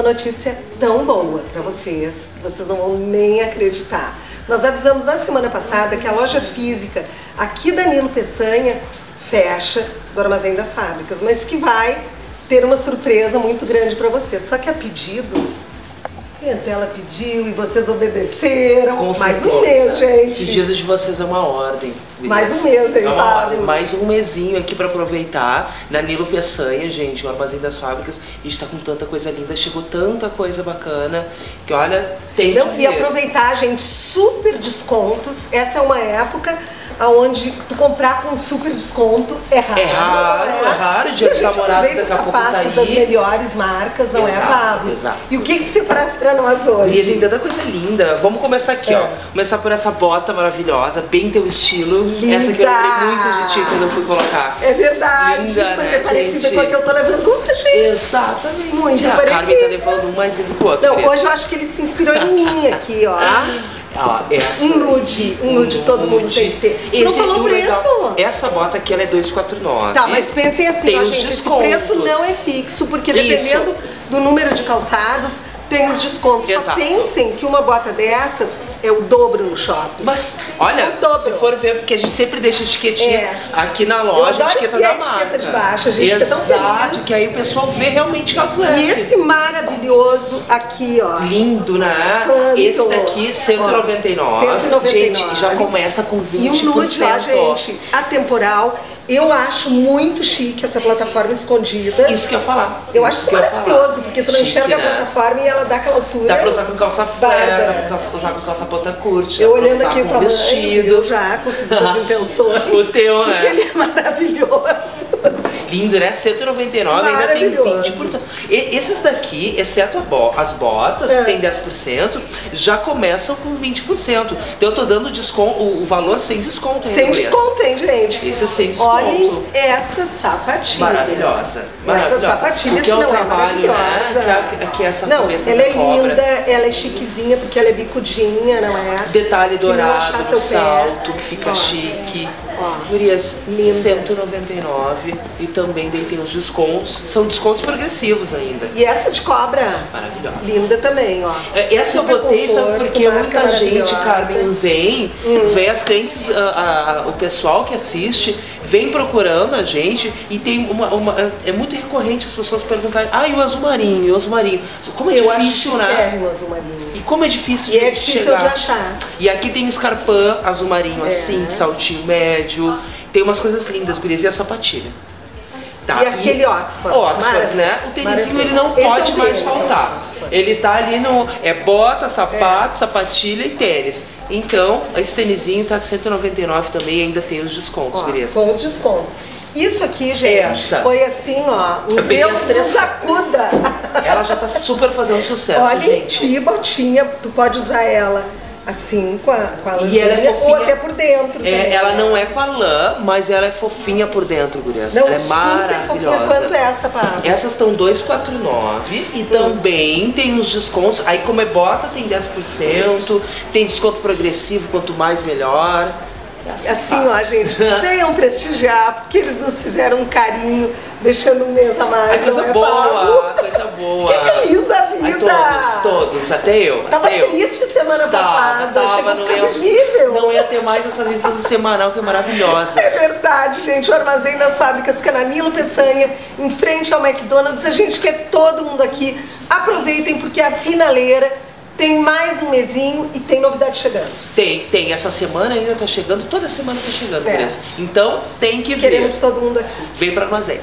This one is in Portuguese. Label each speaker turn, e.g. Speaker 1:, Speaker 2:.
Speaker 1: uma notícia tão boa para vocês, vocês não vão nem acreditar. Nós avisamos na semana passada que a loja física aqui da Nilo Peçanha fecha do Armazém das Fábricas, mas que vai ter uma surpresa muito grande para vocês. Só que a pedidos, clientela pediu e vocês obedeceram.
Speaker 2: Com
Speaker 1: Mais
Speaker 2: certeza.
Speaker 1: um mês, gente.
Speaker 2: O pedido de vocês é uma ordem.
Speaker 1: Mais um mês, hein,
Speaker 2: é
Speaker 1: Pablo?
Speaker 2: Mais um mesinho aqui pra aproveitar. Na Nilo Peçanha, gente, o Armazém das Fábricas. A gente tá com tanta coisa linda, chegou tanta coisa bacana. Que olha, tem
Speaker 1: Não,
Speaker 2: que
Speaker 1: e
Speaker 2: ver.
Speaker 1: aproveitar, gente, super descontos. Essa é uma época onde tu comprar com super desconto é raro.
Speaker 2: É raro,
Speaker 1: não
Speaker 2: é raro. Dia dos namorados daqui a pouco tá aí.
Speaker 1: das melhores marcas, não
Speaker 2: Exato,
Speaker 1: é, Pablo?
Speaker 2: exato.
Speaker 1: E o que que separasse pra nós hoje?
Speaker 2: E tem tanta coisa linda. Vamos começar aqui,
Speaker 1: É.
Speaker 2: ó. Começar por essa bota maravilhosa, bem teu estilo.
Speaker 1: Linda!
Speaker 2: Essa que eu lembrei muito de ti quando eu fui colocar.
Speaker 1: É verdade,
Speaker 2: Linda,
Speaker 1: mas
Speaker 2: né,
Speaker 1: é parecida
Speaker 2: gente?
Speaker 1: com a que eu tô levando hoje.
Speaker 2: Exatamente.
Speaker 1: Muito
Speaker 2: a Carmen tá
Speaker 1: parecida.
Speaker 2: levando um mais lindo que o outro.
Speaker 1: Não, hoje eu acho que ele se inspirou em mim aqui, ó.
Speaker 2: Ó, essa,
Speaker 1: Um nude, um nude todo mundo tem que ter. Tu não
Speaker 2: Esse
Speaker 1: falou
Speaker 2: e o legal-
Speaker 1: preço?
Speaker 2: Essa bota aqui ela é 249.
Speaker 1: Tá, mas pensem assim,
Speaker 2: Tem
Speaker 1: ó, gente, esse
Speaker 2: descontos.
Speaker 1: preço não é fixo, porque
Speaker 2: Isso.
Speaker 1: dependendo do número de calçados, tem os descontos. Só
Speaker 2: Exato.
Speaker 1: pensem que uma bota dessas é o dobro no shopping.
Speaker 2: Mas, olha,
Speaker 1: dobro.
Speaker 2: se for ver, porque a gente sempre deixa a etiquetinha
Speaker 1: É.
Speaker 2: aqui na loja, etiqueta da
Speaker 1: a etiqueta
Speaker 2: marca.
Speaker 1: de baixo, a gente fica tão
Speaker 2: Exato,
Speaker 1: feliz.
Speaker 2: que aí o pessoal vê realmente que é outlet.
Speaker 1: E esse maravilhoso aqui, ó.
Speaker 2: Lindo, né?
Speaker 1: Quanto?
Speaker 2: Esse daqui, 199.
Speaker 1: 199.
Speaker 2: Gente, já começa com 20%.
Speaker 1: E um nude, ó, gente, atemporal. Eu acho muito chique essa plataforma escondida.
Speaker 2: Isso que eu ia falar.
Speaker 1: Eu acho isso
Speaker 2: ia falar.
Speaker 1: maravilhoso, porque tu não
Speaker 2: Chique,
Speaker 1: enxerga
Speaker 2: né?
Speaker 1: a plataforma e ela dá aquela altura.
Speaker 2: Dá pra usar com calça flare, dá pra usar com calça ponta curta,
Speaker 1: Eu olhando aqui o tamanho,
Speaker 2: vestido.
Speaker 1: eu já com segundas intenções.
Speaker 2: O teu, né?
Speaker 1: Porque ele é maravilhoso.
Speaker 2: Lindo, né? 199 ainda tem
Speaker 1: Maravilhoso.
Speaker 2: 20%. E esses daqui, exceto bo- as botas,
Speaker 1: É.
Speaker 2: que tem 10%, já começam com 20%. Então eu tô dando desconto, o, o valor sem desconto ainda.
Speaker 1: Sem
Speaker 2: Gurias.
Speaker 1: desconto, hein, gente?
Speaker 2: Esse é sem desconto.
Speaker 1: Olhem essa sapatilha.
Speaker 2: Maravilhosa. Maravilhosa.
Speaker 1: Essa sapatilha,
Speaker 2: Porque é
Speaker 1: não é
Speaker 2: trabalho, né?
Speaker 1: maravilhosa.
Speaker 2: Que, a- que essa
Speaker 1: Não,
Speaker 2: cabeça
Speaker 1: ela é
Speaker 2: cobra.
Speaker 1: linda, ela é chiquezinha, porque ela é bicudinha, não é?
Speaker 2: Detalhe dourado do
Speaker 1: teu pé.
Speaker 2: salto, que fica
Speaker 1: Ó.
Speaker 2: chique.
Speaker 1: Ó.
Speaker 2: Gurias,
Speaker 1: Linda.
Speaker 2: 199 e também daí tem os descontos. São descontos progressivos ainda.
Speaker 1: E essa de cobra,
Speaker 2: Maravilhosa.
Speaker 1: linda também, ó.
Speaker 2: É, Essa eu
Speaker 1: Super
Speaker 2: botei, sabe
Speaker 1: conforto,
Speaker 2: porque
Speaker 1: marca
Speaker 2: muita gente.
Speaker 1: Hum.
Speaker 2: Carmen, vem, vem as clientes, a- a- o pessoal que assiste, vem procurando a gente e tem uma, uma- É muito recorrente as pessoas perguntarem, ah, e o azul marinho, e o azul marinho. Como é
Speaker 1: Eu acho
Speaker 2: difícil, né?
Speaker 1: chiquérrimo azul marinho.
Speaker 2: E como é difícil
Speaker 1: E
Speaker 2: de
Speaker 1: é difícil
Speaker 2: chegar.
Speaker 1: de achar.
Speaker 2: E aqui tem escarpã azul marinho assim, saltinho médio. Tem umas coisas lindas, gurias, e a sapatilha. Tá,
Speaker 1: E aquele Oxford,
Speaker 2: Oxford,
Speaker 1: maravilha,
Speaker 2: né? O tênisinho ele não
Speaker 1: é
Speaker 2: pode
Speaker 1: o
Speaker 2: mais faltar.
Speaker 1: é o.
Speaker 2: Ele tá ali no. É bota, sapato, sapatilha e tênis. Então, esse tênisinho tá 199 também e ainda tem os descontos,
Speaker 1: Ó,
Speaker 2: gurias.
Speaker 1: com os descontos. Isso aqui, gente,
Speaker 2: Essa.
Speaker 1: foi assim, ó,
Speaker 2: peguei
Speaker 1: Deus
Speaker 2: três-
Speaker 1: nos acuda.
Speaker 2: Ela já tá super fazendo sucesso,
Speaker 1: Olha
Speaker 2: gente.
Speaker 1: que botinha, tu pode usar ela assim, com a, com a
Speaker 2: E ela é
Speaker 1: ou até por dentro.
Speaker 2: É,
Speaker 1: também.
Speaker 2: ela não é com a lã, mas ela é fofinha por dentro, gurias.
Speaker 1: Não,
Speaker 2: ela é
Speaker 1: super fofinha.
Speaker 2: maravilhosa.
Speaker 1: Quanto é essa, Pablo?
Speaker 2: Essas estão 249 e também tem os descontos. Aí como é bota tem 10%, tem desconto progressivo, quanto mais melhor.
Speaker 1: Assim, ó, gente, venham prestigiar, porque eles nos fizeram um carinho, deixando um mês a mais.
Speaker 2: Ai, coisa
Speaker 1: é,
Speaker 2: boa,
Speaker 1: Pablo?
Speaker 2: coisa boa.
Speaker 1: Fiquei feliz da vida.
Speaker 2: Ai, todos, até eu.
Speaker 1: Tava
Speaker 2: até eu.
Speaker 1: triste semana passada,
Speaker 2: Tava,
Speaker 1: chegou
Speaker 2: não ia,
Speaker 1: visível.
Speaker 2: não ia ter mais essa lista do semanal que é maravilhosa.
Speaker 1: É verdade, gente. O Armazém das Fábricas fica na Nilo Peçanha, em frente ao McDonald's. A gente quer todo mundo aqui. Aproveitem, porque a finaleira tem mais um mesinho e tem novidade chegando.
Speaker 2: Tem, tem. Essa semana ainda tá chegando, toda semana tá chegando,
Speaker 1: É.
Speaker 2: Então tem que ver.
Speaker 1: Queremos todo mundo aqui.
Speaker 2: Vem para armazém.